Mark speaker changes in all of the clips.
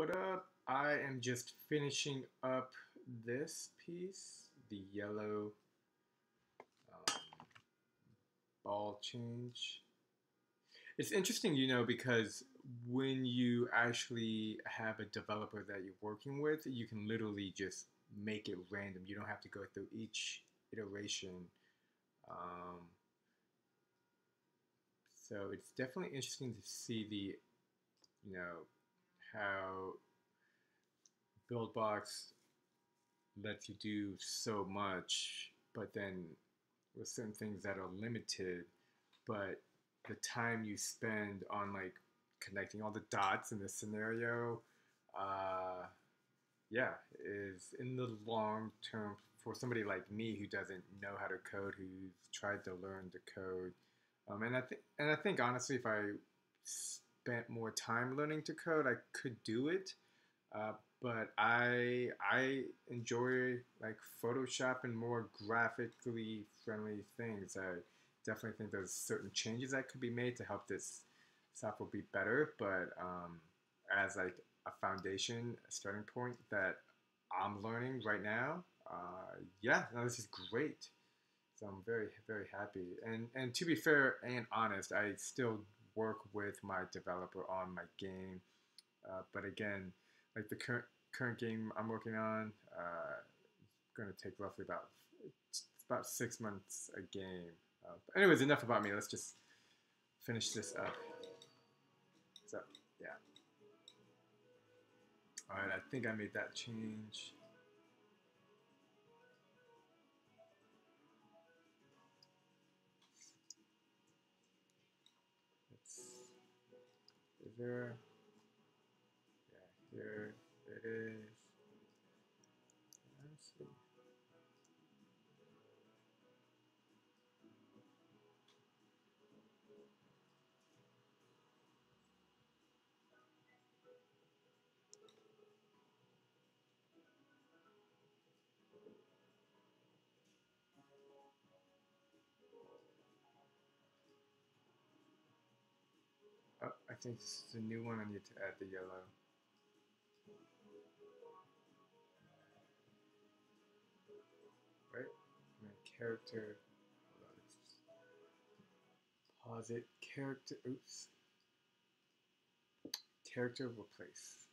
Speaker 1: What up? I am just finishing up this piece, the yellow um, ball change. It's interesting, you know, because when you actually have a developer that you're working with, you can literally just make it random. You don't have to go through each iteration. Um, so it's definitely interesting to see the, you know, how BuildBox lets you do so much, but then with certain things that are limited, but the time you spend on like connecting all the dots in the scenario, uh, yeah, is in the long term for somebody like me who doesn't know how to code, who's tried to learn the code, um, and I think and I think honestly, if I spent more time learning to code, I could do it. Uh, but I I enjoy like Photoshop and more graphically friendly things. I definitely think there's certain changes that could be made to help this software be better. But um, as like a foundation, a starting point that I'm learning right now, uh, yeah, no, this is great. So I'm very very happy. And and to be fair and honest, I still work with my developer on my game. Uh, but again, like the current current game I'm working on, uh, going to take roughly about about six months a game. Uh, anyways, enough about me. Let's just finish this up. So yeah. All right, I think I made that change. There? Yeah, here it is. Think this is a new one. I need to add the yellow. Right? My character. Pause it. Character. Oops. Character replace.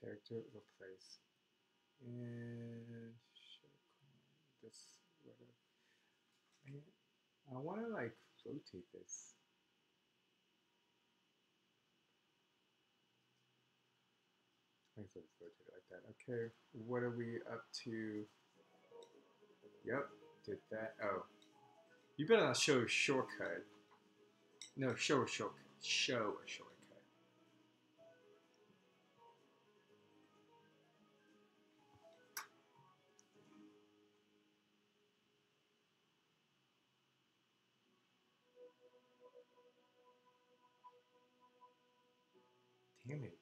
Speaker 1: Character replace. And this whatever. I want to like rotate this. I think let's rotate it like that. Okay, what are we up to? Yep, did that. Oh, you better not show a shortcut. No, show a shortcut. Show a shortcut. Damn it.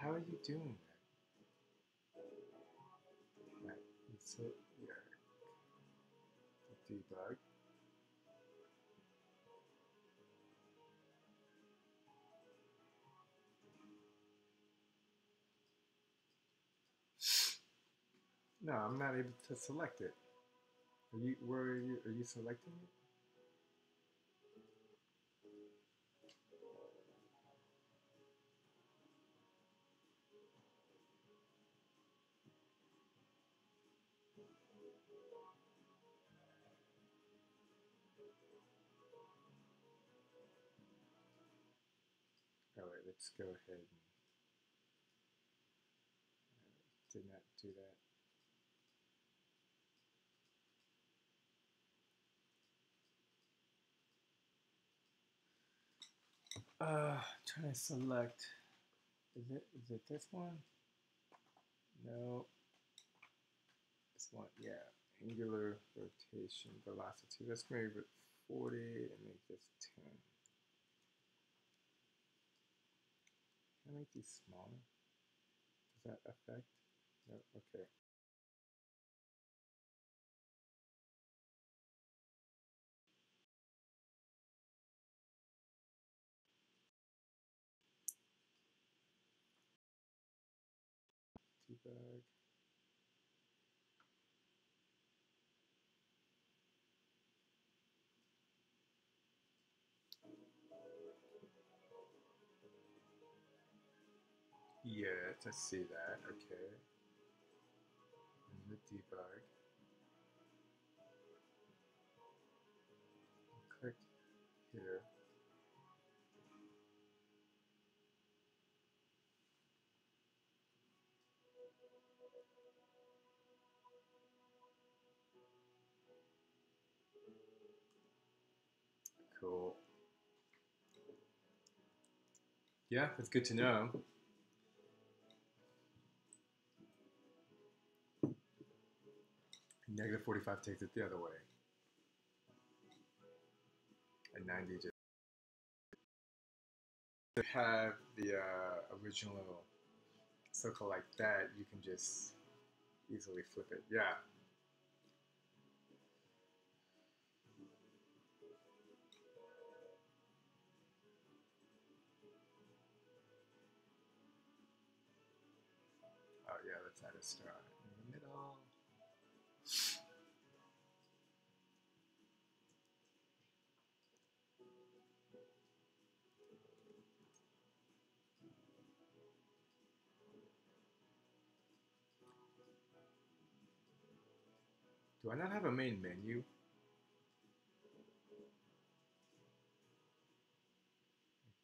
Speaker 1: How are you doing that? Right, so yeah. Debug. No, I'm not able to select it. Are you? Where are you? Are you selecting it? Let's go ahead and uh, did not do that. Uh, trying to select. Is it is it this one? No. This one, yeah. Angular rotation velocity. Let's move it 40 and make this 10. Can I make these smaller? Does that affect? No, okay. Yeah, I see that. Okay. And the debug. Click here. Cool. Yeah, that's good to know. Negative 45 takes it the other way. And 90 just have the uh, original circle like that, you can just easily flip it. Yeah. Oh yeah, let's add a star Do I not have a main menu?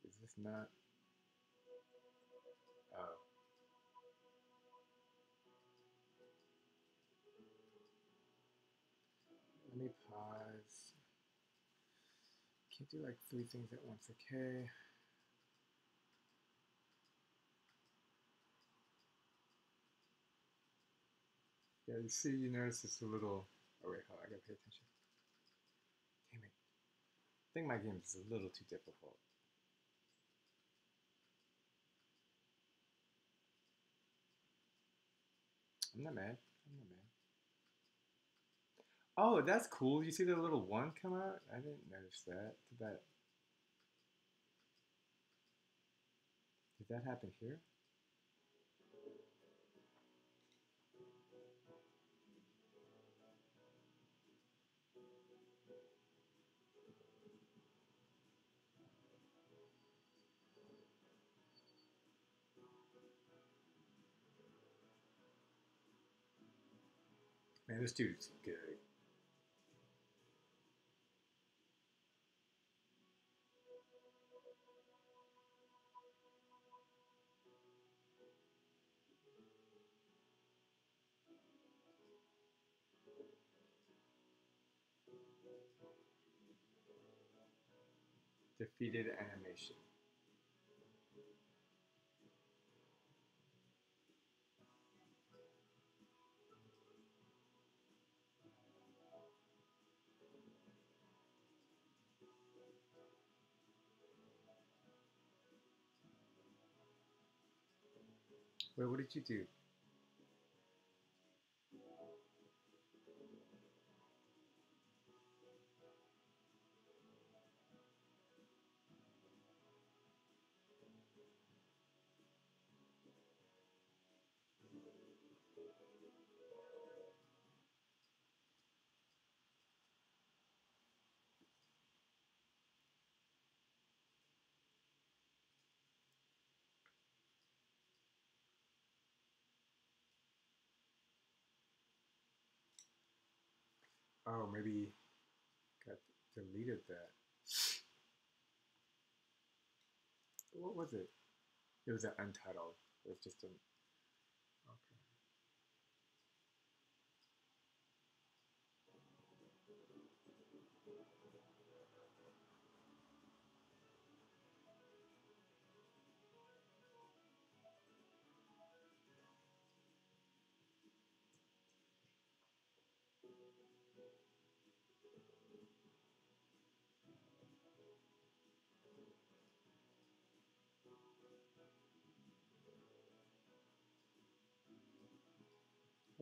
Speaker 1: Is this not? Oh. Let me pause. Can't do like three things at once, okay? Yeah, you see, you notice it's a little. Oh wait, hold on, I gotta pay attention. Damn it! I think my game is a little too difficult. I'm not mad. I'm not mad. Oh, that's cool. You see the little one come out? I didn't notice that. Did that? Did that happen here? This dude's good. Defeated animation. What did you do? Oh, maybe got deleted that. What was it? It was an untitled. It was just a.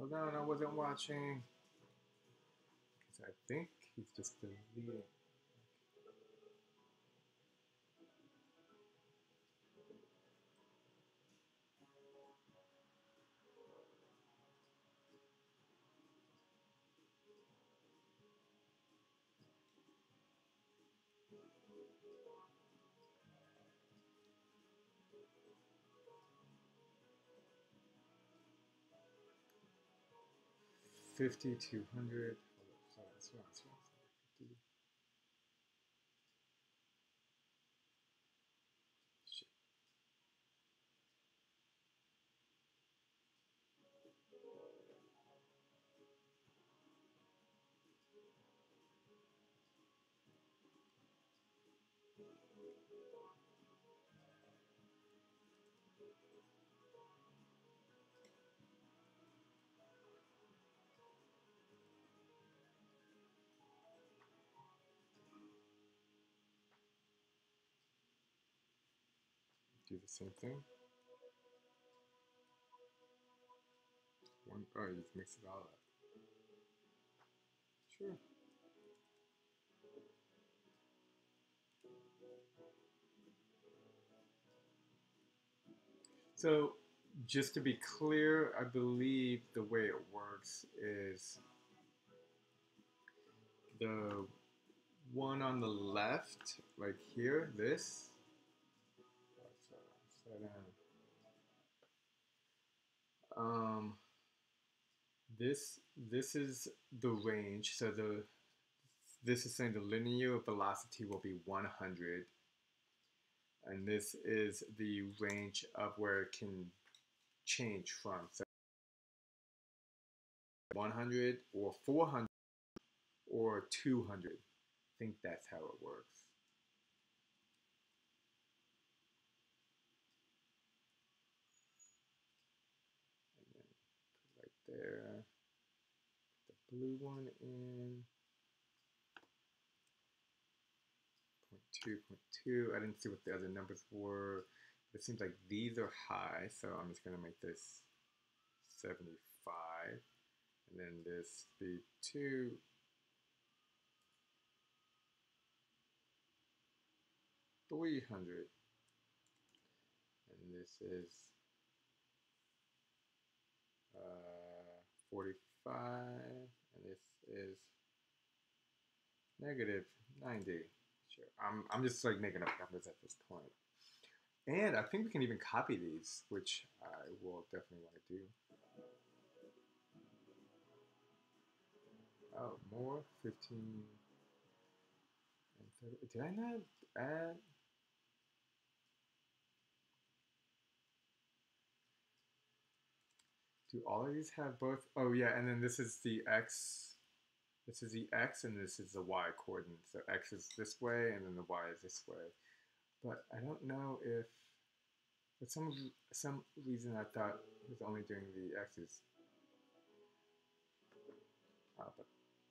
Speaker 1: Hold on, I wasn't watching. I think he's just deleting. 150, 200. Sorry, the same thing. One, oh, you mix it all up. Sure. So, just to be clear, I believe the way it works is the one on the left, like here, this. Um, this this is the range. So the this is saying the linear velocity will be 100 and this is the range of where it can change from. So 100 or 400 or 200 I think that's how it works and then put there the blue one in Point two, point two. I didn't see what the other numbers were. It seems like these are high, so I'm just gonna make this 75. And then this be two. Three hundred. And this is uh, 45. And this is negative 90. Sure. I'm, I'm just like making up numbers at this point. And I think we can even copy these, which I will definitely want to do. Oh, more 15 and 30. Did I not add? Do all of these have both? Oh yeah, and then this is the x this is the x and this is the y coordinate. So x is this way and then the y is this way. But I don't know if, for some, some reason I thought it was only doing the x's. Uh, but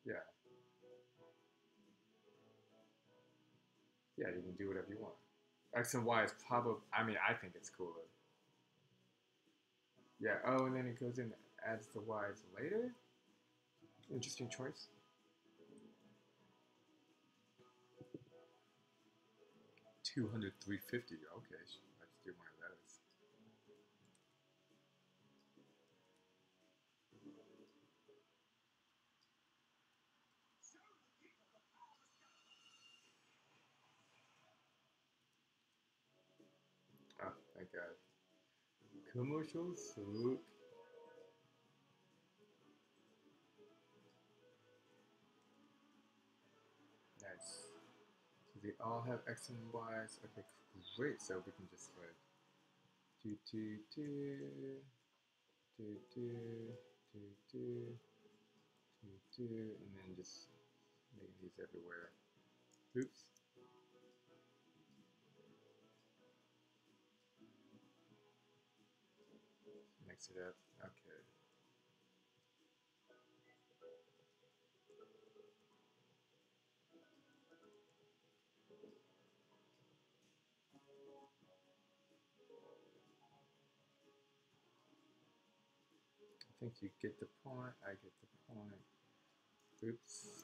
Speaker 1: yeah. Yeah, you can do whatever you want. X and Y is probably, I mean, I think it's cooler. Yeah, oh, and then it goes in and adds the Y's later. Interesting choice. 200, 350. Okay, let's do one of those. Oh, thank God. Commercials, look. Nice. So they all have X and Y's. Okay, great. So we can just like do do do do do do do do do, and then just making these everywhere. Oops. Mix it up. Okay. think you get the point. I get the point. Oops.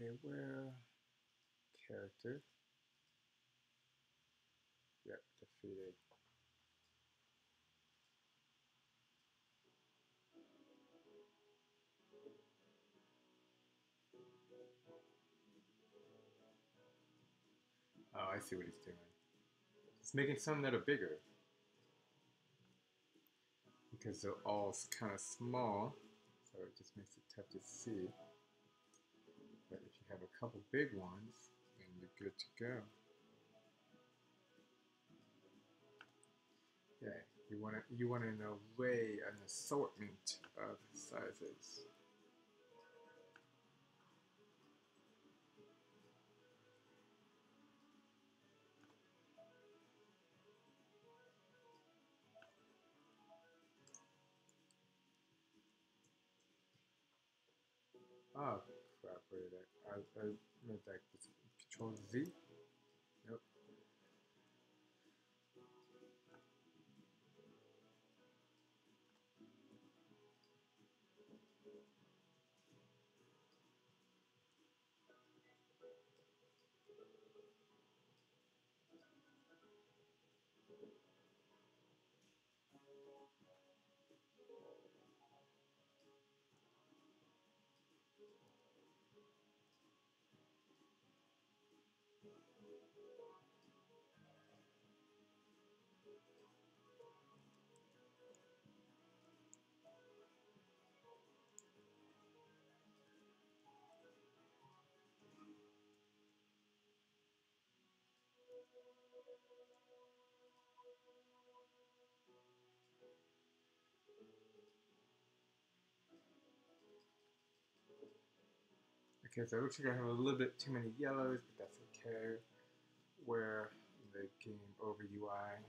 Speaker 1: Okay, where character? Yep, defeated. Oh, I see what he's doing. He's making some that are bigger. Because they're all kind of small, so it just makes it tough to see. Have a couple big ones, and you're good to go. Okay, you want to you want an array, an assortment of sizes. Oh crap, where did I, I, I made that control Z? So it looks like I have a little bit too many yellows, but that's okay. Where the game over UI.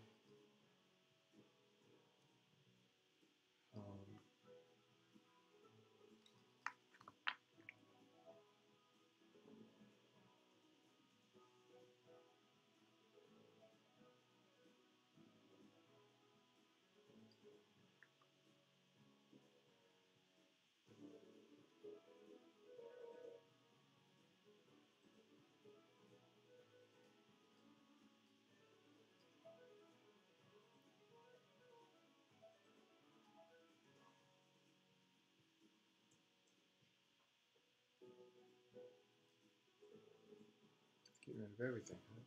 Speaker 1: Get rid of everything. Huh?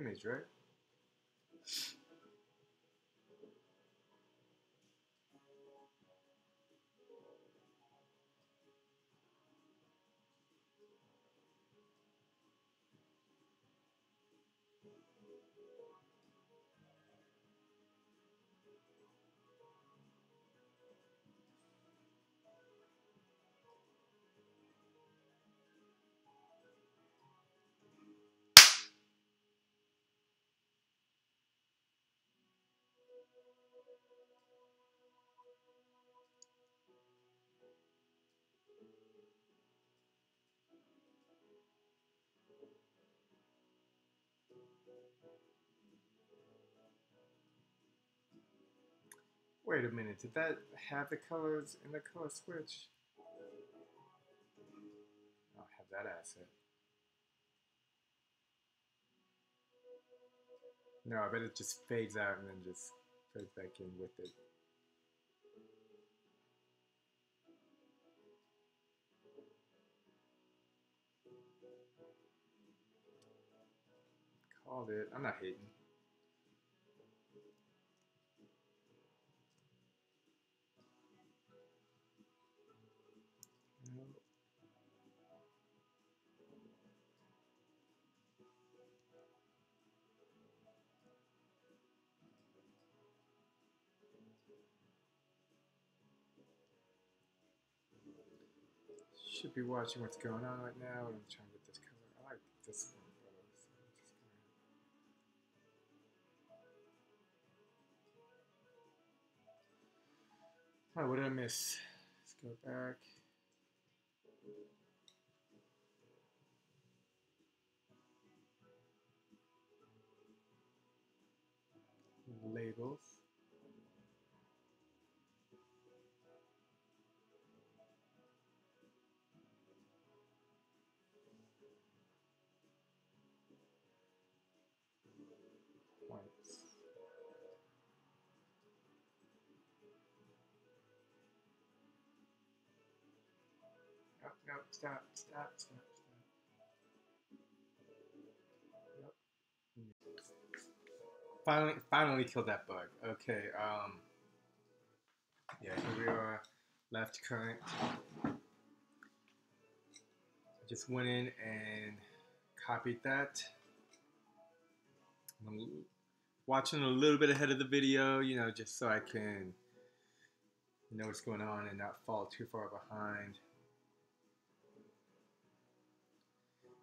Speaker 1: Image, right? Wait a minute, did that have the colors in the color switch? I'll have that asset. No, I bet it just fades out and then just fades back in with it. called it. I'm not hating. Should be watching what's going on right now. I'm trying to get this color. I like this one better. So I'm just gonna... Alright, what did I miss? Let's go back. Labels. Stop, stop, stop. Finally, finally killed that bug. Okay, um, yeah, here we are, left current. I just went in and copied that. I'm watching a little bit ahead of the video, you know, just so I can know what's going on and not fall too far behind.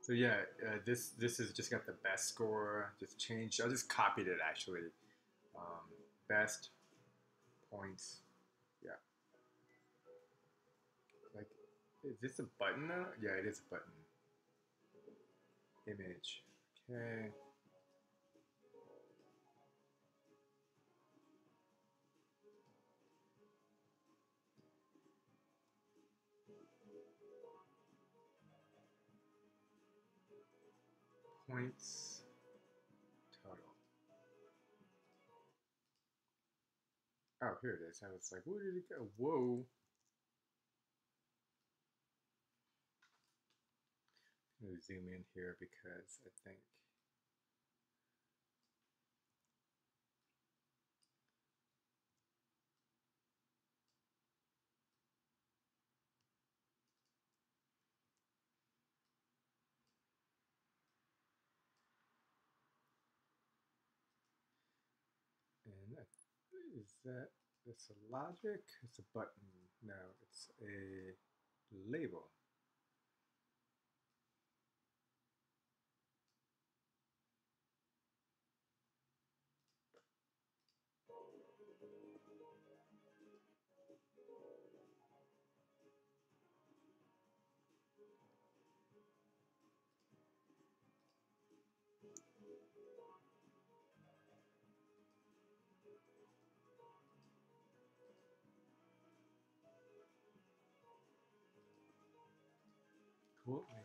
Speaker 1: So yeah, uh, this this has just got the best score. Just changed. I just copied it actually. Um, best points. Yeah. Like, is this a button now? Yeah, it is a button. Image. Okay. Points total. Oh, here it is. I was like, where did it go? Whoa. I'm going to zoom in here because I think And is that it's a logic? It's a button. No, it's a label.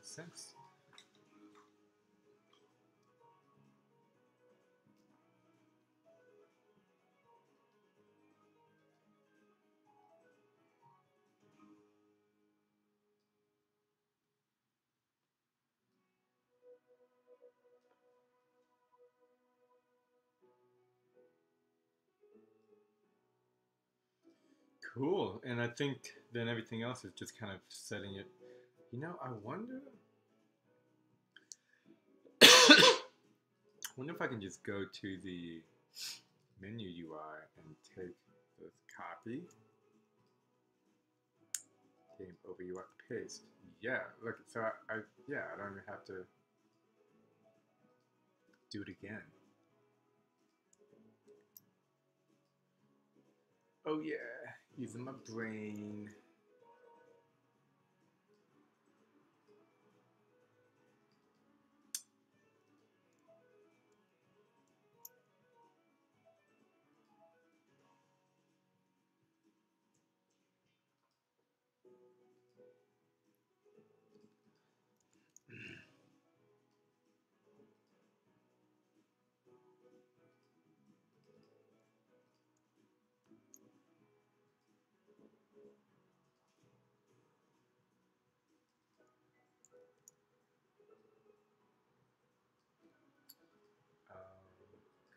Speaker 1: Sense. Cool, and I think then everything else is just kind of setting it you know, I wonder. wonder if I can just go to the menu UI and take this copy. Game over UI paste. Yeah, look, so I, I yeah, I don't even have to do it again. Oh yeah, using my brain.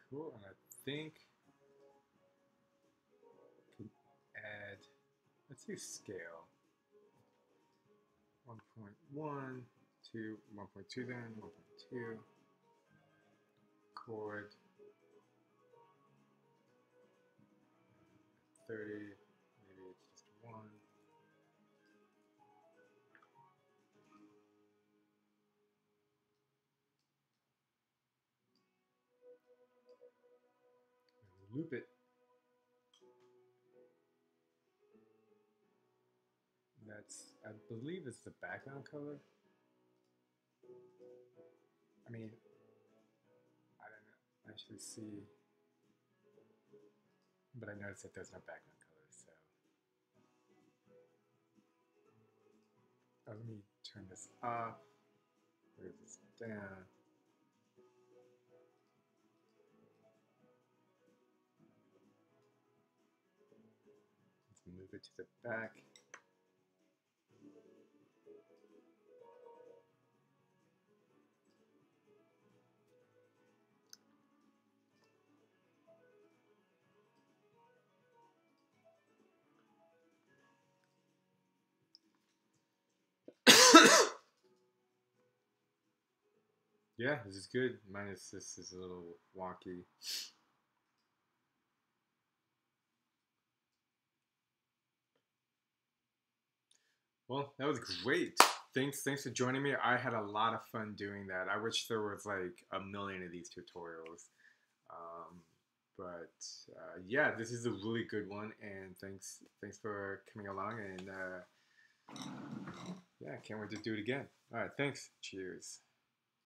Speaker 1: Cool, and I think can add, let's do scale. 1.1 to 1.2 then, 1.2, chord, 30, loop it. That's, I believe it's the background color. I mean, I don't actually see, but I noticed that there's no background color, so. Oh, let me turn this off, move this down. Move it to the back. yeah, this is good. Minus this is a little wonky. Well, that was great. Thanks, thanks for joining me. I had a lot of fun doing that. I wish there was like a million of these tutorials. Um, but uh, yeah, this is a really good one, and thanks, thanks for coming along. And uh, yeah, can't wait to do it again. All right, thanks. Cheers.